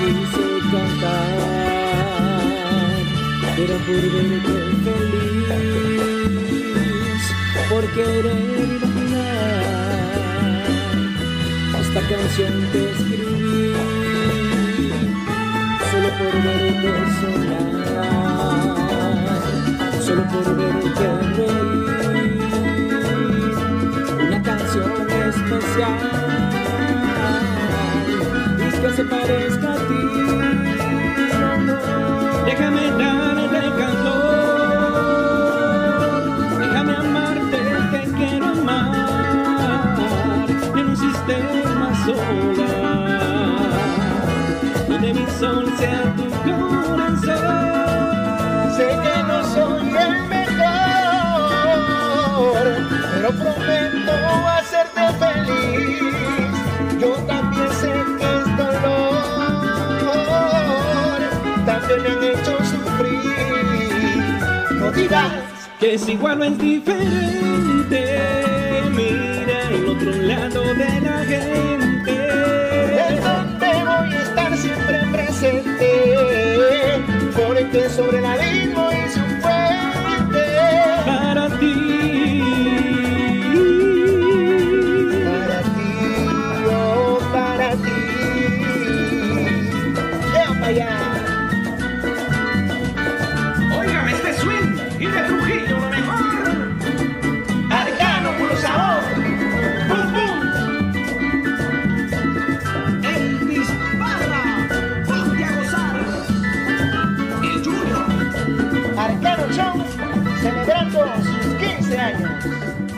quise cantar, era por verte feliz, por querer imaginar. Esta canción que escribí, solo por verte soñar, solo por verte reír, una canción especial. Que se parezca a ti. Donde mi sol sea tu corazón. Sé que no soy el mejor, pero prometo hacerte feliz. Yo también sé que es dolor, también me han hecho sufrir. No dirás que es igual o es diferente. Mira el otro lado de la gente. allá. Este swing y de Trujillo lo mejor. Arcano puro sabor. ¡Pum, pum! El Disparra, ponte a gozar. El Junior. Arcano Chao, celebrando sus 15 años.